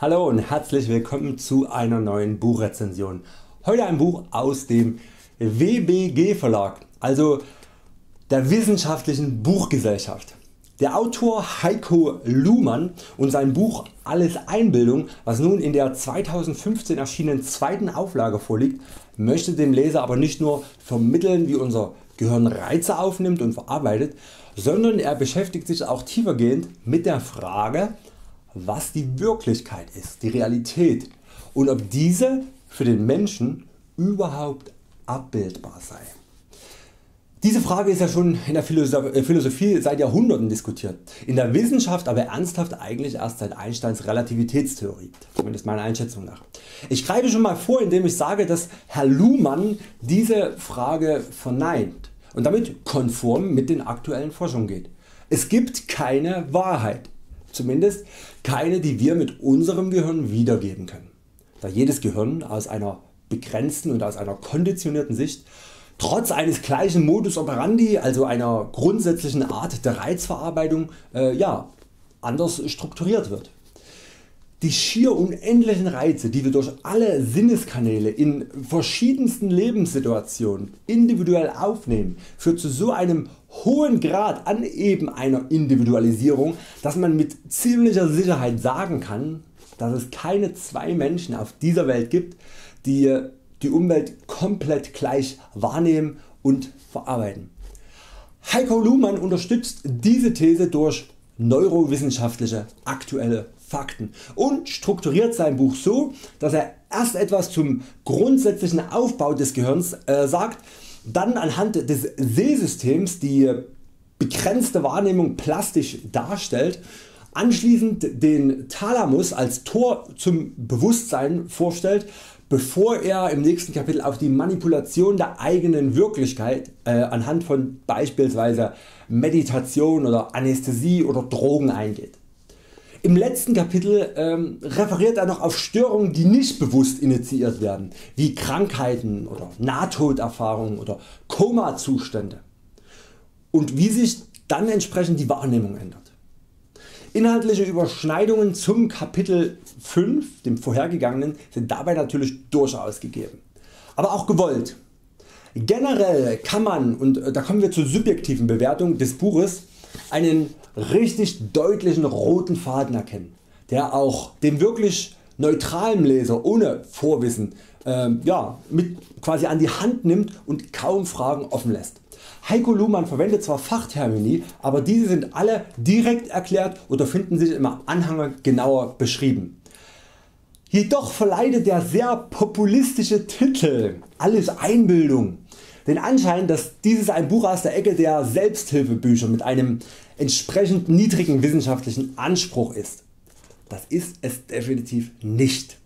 Hallo und herzlich willkommen zu einer neuen Buchrezension. Heute ein Buch aus dem WBG Verlag, also der Wissenschaftlichen Buchgesellschaft. Der Autor Heiko Luhmann und sein Buch Alles Einbildung, was nun in der 2015 erschienenen zweiten Auflage vorliegt, möchte dem Leser aber nicht nur vermitteln wie unser Gehirn Reize aufnimmt und verarbeitet, sondern er beschäftigt sich auch tiefergehend mit der Frage was die Wirklichkeit ist, die Realität und ob diese für den Menschen überhaupt abbildbar sei. Diese Frage ist ja schon in der äh, Philosophie seit Jahrhunderten diskutiert, in der Wissenschaft aber ernsthaft eigentlich erst seit Einsteins Relativitätstheorie, zumindest meiner Einschätzung nach. Ich greife schon mal vor indem ich sage dass Herr Luhmann diese Frage verneint und damit konform mit den aktuellen Forschungen geht. Es gibt keine Wahrheit zumindest keine die wir mit unserem Gehirn wiedergeben können, da jedes Gehirn aus einer begrenzten und aus einer konditionierten Sicht trotz eines gleichen Modus operandi, also einer grundsätzlichen Art der Reizverarbeitung, äh, ja, anders strukturiert wird. Die schier unendlichen Reize die wir durch alle Sinneskanäle in verschiedensten Lebenssituationen individuell aufnehmen führt zu so einem hohen Grad an eben einer Individualisierung dass man mit ziemlicher Sicherheit sagen kann dass es keine zwei Menschen auf dieser Welt gibt die die Umwelt komplett gleich wahrnehmen und verarbeiten. Heiko Luhmann unterstützt diese These durch neurowissenschaftliche aktuelle Fakten und strukturiert sein Buch so, dass er erst etwas zum grundsätzlichen Aufbau des Gehirns äh, sagt, dann anhand des Sehsystems die begrenzte Wahrnehmung plastisch darstellt, anschließend den Thalamus als Tor zum Bewusstsein vorstellt, bevor er im nächsten Kapitel auf die Manipulation der eigenen Wirklichkeit äh, anhand von beispielsweise Meditation oder Anästhesie oder Drogen eingeht. Im letzten Kapitel ähm, referiert er noch auf Störungen die nicht bewusst initiiert werden, wie Krankheiten oder Nahtoderfahrungen oder Komazustände und wie sich dann entsprechend die Wahrnehmung ändert. Inhaltliche Überschneidungen zum Kapitel 5, dem vorhergegangenen, sind dabei natürlich durchaus gegeben, aber auch gewollt. Generell kann man, und da kommen wir zur subjektiven Bewertung des Buches, einen richtig deutlichen roten Faden erkennen, der auch dem wirklich neutralen Leser ohne Vorwissen äh, ja, mit quasi an die Hand nimmt und kaum Fragen offen lässt. Heiko Luhmann verwendet zwar Fachtermini, aber diese sind alle direkt erklärt oder finden sich im Anhang genauer beschrieben. Jedoch verleitet der sehr populistische Titel Alles Einbildung den Anschein dass dieses ein Buch aus der Ecke der Selbsthilfebücher mit einem entsprechend niedrigen wissenschaftlichen Anspruch ist. Das ist es definitiv nicht,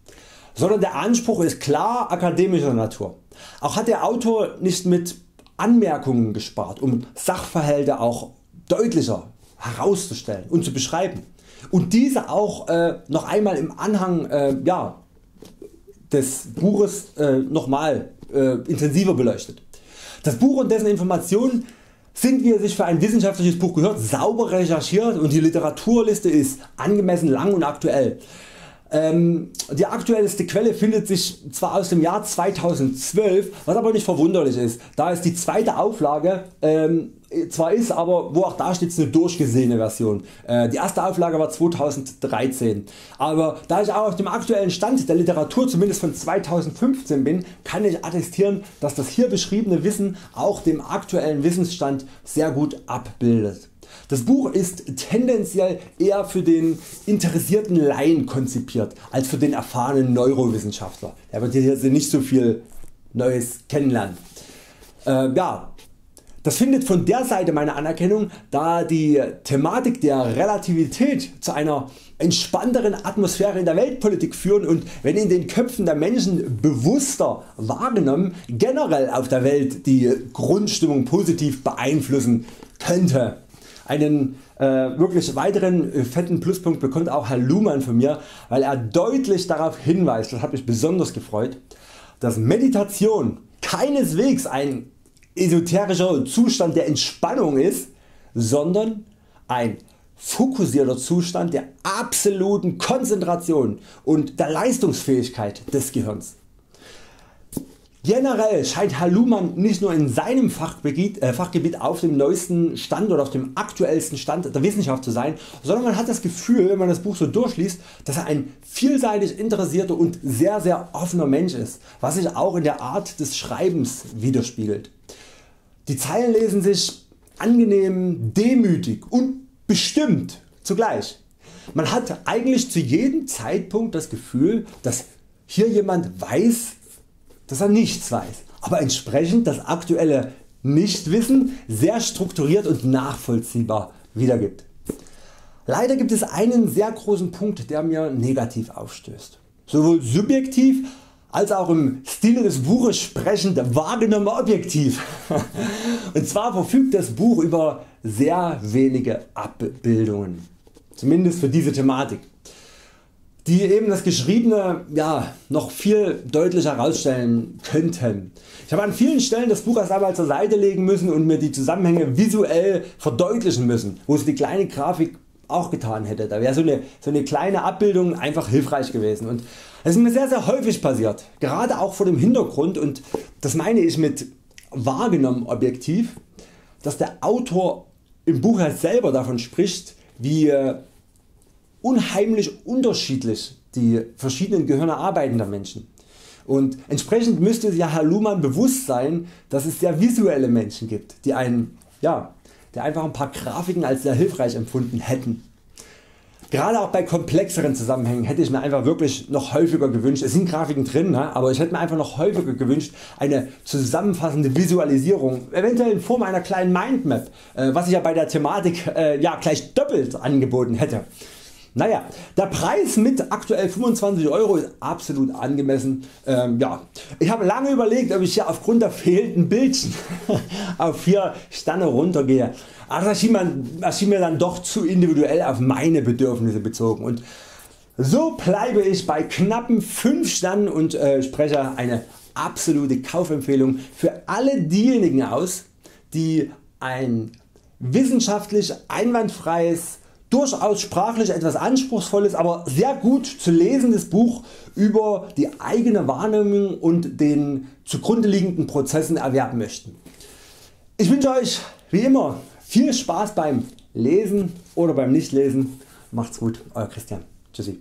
sondern der Anspruch ist klar akademischer Natur. Auch hat der Autor nicht mit Anmerkungen gespart um Sachverhalte auch deutlicher herauszustellen und zu beschreiben und diese auch äh, noch einmal im Anhang äh, ja, des Buches äh, nochmal äh, intensiver beleuchtet. Das Buch und dessen Informationen sind wie es sich für ein wissenschaftliches Buch gehört sauber recherchiert und die Literaturliste ist angemessen lang und aktuell. Ähm, die aktuellste Quelle findet sich zwar aus dem Jahr 2012, was aber nicht verwunderlich ist, da es die zweite Auflage ähm, zwar ist, aber wo auch da steht eine durchgesehene Version. Äh, die erste Auflage war 2013. Aber da ich auch auf dem aktuellen Stand der Literatur zumindest von 2015 bin, kann ich attestieren, dass das hier beschriebene Wissen auch dem aktuellen Wissensstand sehr gut abbildet. Das Buch ist tendenziell eher für den interessierten Laien konzipiert als für den erfahrenen Neurowissenschaftler. Er wird hier nicht so viel Neues kennenlernen. Äh, ja, das findet von der Seite meine Anerkennung, da die Thematik der Relativität zu einer entspannteren Atmosphäre in der Weltpolitik führen und wenn in den Köpfen der Menschen bewusster wahrgenommen generell auf der Welt die Grundstimmung positiv beeinflussen könnte. Einen äh, wirklich weiteren äh, fetten Pluspunkt bekommt auch Herr Luhmann von mir, weil er deutlich darauf hinweist, das hat mich besonders gefreut, dass Meditation keineswegs ein esoterischer Zustand der Entspannung ist, sondern ein fokussierter Zustand der absoluten Konzentration und der Leistungsfähigkeit des Gehirns. Generell scheint Herr Luhmann nicht nur in seinem Fachgebiet, äh, Fachgebiet auf dem neuesten Stand oder auf dem aktuellsten Stand der Wissenschaft zu sein, sondern man hat das Gefühl wenn man das Buch so durchliest, dass er ein vielseitig interessierter und sehr sehr offener Mensch ist, was sich auch in der Art des Schreibens widerspiegelt. Die Zeilen lesen sich angenehm, demütig und bestimmt zugleich. Man hat eigentlich zu jedem Zeitpunkt das Gefühl dass hier jemand weiß dass er nichts weiß, aber entsprechend das aktuelle Nichtwissen sehr strukturiert und nachvollziehbar wiedergibt. Leider gibt es einen sehr großen Punkt der mir negativ aufstößt. Sowohl subjektiv als auch im Stile des Buches sprechend wahrgenommen objektiv. Und zwar verfügt das Buch über sehr wenige Abbildungen, zumindest für diese Thematik die eben das Geschriebene ja, noch viel deutlicher herausstellen könnten. Ich habe an vielen Stellen das Buch erst einmal zur Seite legen müssen und mir die Zusammenhänge visuell verdeutlichen müssen, wo es die kleine Grafik auch getan hätte. Da wäre so eine, so eine kleine Abbildung einfach hilfreich gewesen. Und das ist mir sehr sehr häufig passiert, gerade auch vor dem Hintergrund und das meine ich mit wahrgenommen objektiv, dass der Autor im Buch selber davon spricht wie äh, unheimlich unterschiedlich die verschiedenen Gehirne arbeitender Menschen. Und entsprechend müsste ja Herr Luhmann bewusst sein, dass es sehr visuelle Menschen gibt, die, einen, ja, die einfach ein paar Grafiken als sehr hilfreich empfunden hätten. Gerade auch bei komplexeren Zusammenhängen hätte ich mir einfach wirklich noch häufiger gewünscht, es sind Grafiken drin, ne, aber ich hätte mir einfach noch häufiger gewünscht eine zusammenfassende Visualisierung, eventuell in Form einer kleinen Mindmap, äh, was ich ja bei der Thematik äh, ja, gleich doppelt angeboten hätte. Naja, der Preis mit aktuell 25 Euro ist absolut angemessen. Ähm, ja. Ich habe lange überlegt ob ich hier aufgrund der fehlenden Bildchen auf 4 Sterne runtergehe. Aber das schien, man, das schien mir dann doch zu individuell auf meine Bedürfnisse bezogen und so bleibe ich bei knappen 5 Sternen und äh, spreche eine absolute Kaufempfehlung für alle diejenigen aus die ein wissenschaftlich einwandfreies durchaus sprachlich etwas anspruchsvolles, aber sehr gut zu lesendes Buch über die eigene Wahrnehmung und den zugrunde liegenden Prozessen erwerben möchten. Ich wünsche Euch wie immer viel Spaß beim Lesen oder beim Nichtlesen. Macht's gut, Euer Christian. Tschüssi.